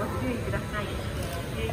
ご注意ください。